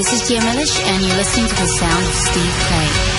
this is Gia Ellish, and you're listening to the sound of Steve Craig.